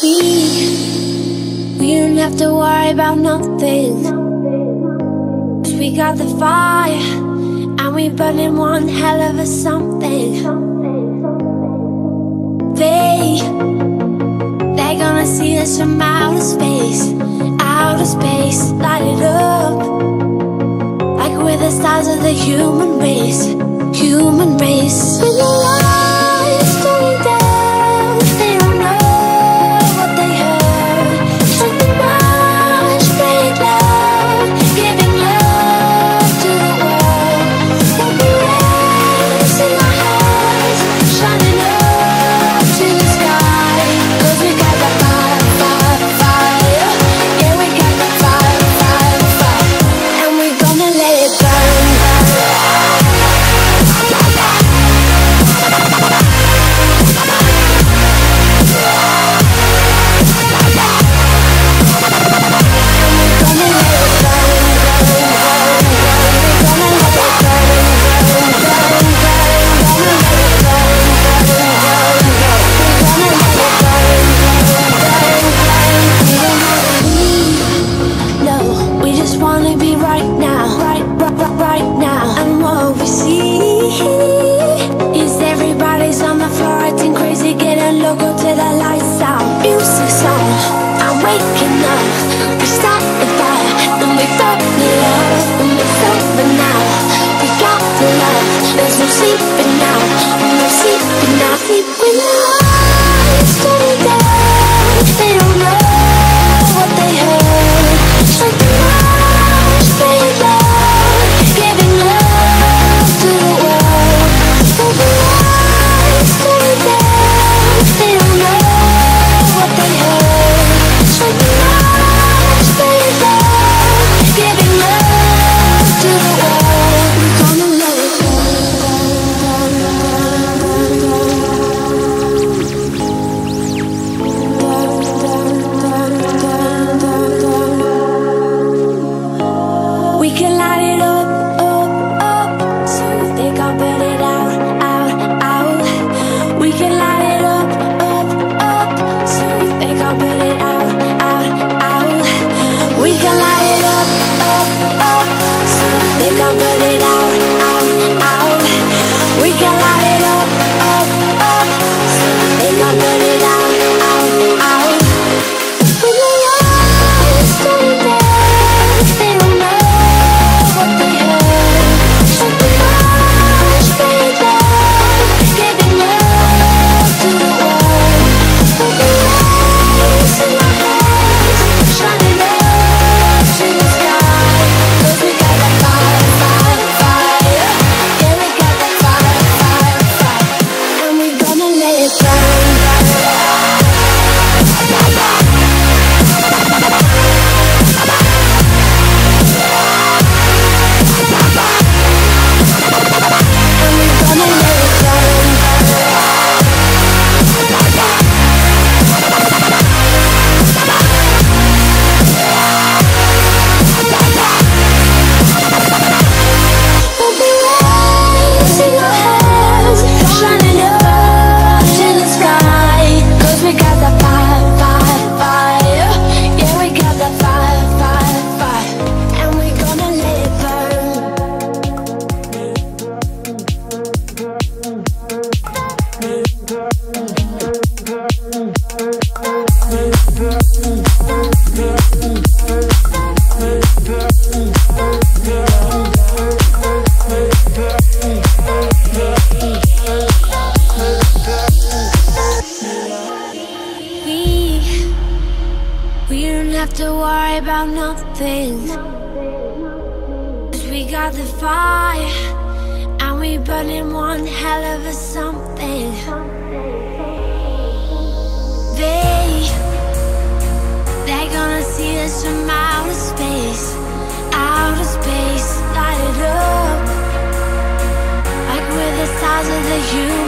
We, we don't have to worry about nothing. Cause we got the fire And we burning one hell of a something. They, they gonna see us from outer space Outer space, light it up. Like we're the stars of the human race Human race. así, pues We can light it up. have to worry about nothing. Cause we got the fire, and we burning one hell of a something. They, they're gonna see us from outer space, outer space, light it up. Like we're the size of the human.